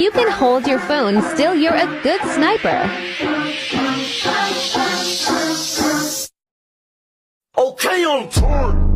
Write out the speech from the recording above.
you can hold your phone, still you're a good sniper. Okay on tour.